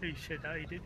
He did?